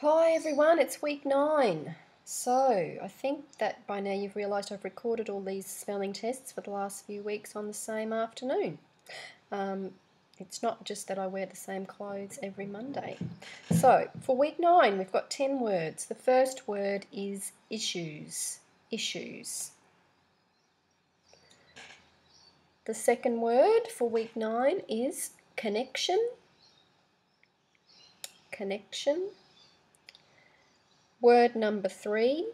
Hi everyone, it's week nine. So, I think that by now you've realised I've recorded all these spelling tests for the last few weeks on the same afternoon. Um, it's not just that I wear the same clothes every Monday. So, for week nine, we've got 10 words. The first word is issues. Issues. The second word for week nine is connection. Connection. Word number three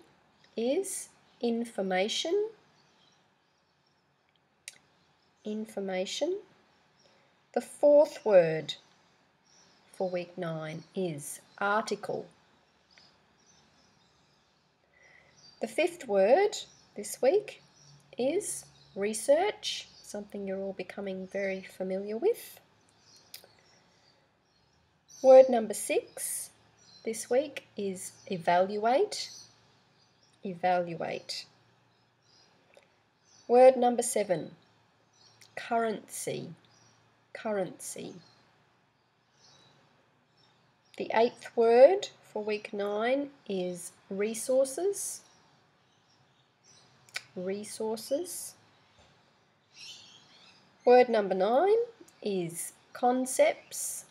is information. Information. The fourth word for week nine is article. The fifth word this week is research, something you're all becoming very familiar with. Word number six this week is evaluate. Evaluate. Word number seven currency. Currency. The eighth word for week nine is resources. Resources. Word number nine is concepts.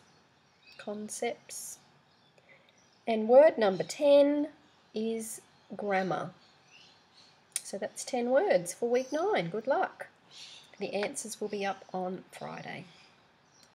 Concepts. And word number 10 is grammar. So that's 10 words for week 9. Good luck. The answers will be up on Friday.